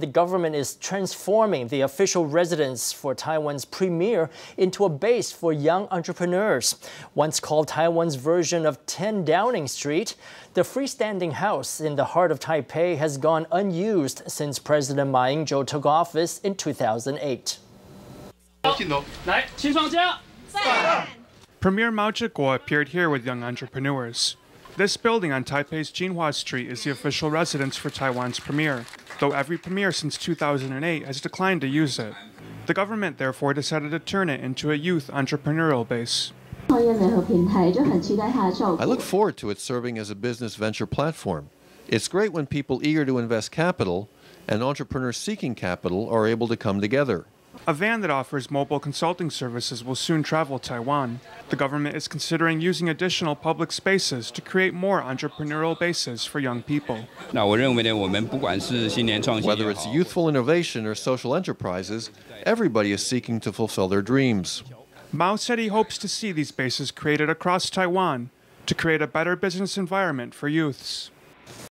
The government is transforming the official residence for Taiwan's premier into a base for young entrepreneurs. Once called Taiwan's version of 10 Downing Street, the freestanding house in the heart of Taipei has gone unused since President Ma Ying-jeou took office in 2008. Premier Mao Chi-kuo appeared here with young entrepreneurs. This building on Taipei's Jinhua Street is the official residence for Taiwan's premier, though every premier since 2008 has declined to use it. The government therefore decided to turn it into a youth entrepreneurial base. I look forward to it serving as a business venture platform. It's great when people eager to invest capital and entrepreneurs seeking capital are able to come together. A van that offers mobile consulting services will soon travel Taiwan. The government is considering using additional public spaces to create more entrepreneurial bases for young people. Whether it's youthful innovation or social enterprises, everybody is seeking to fulfill their dreams. Mao said he hopes to see these bases created across Taiwan to create a better business environment for youths.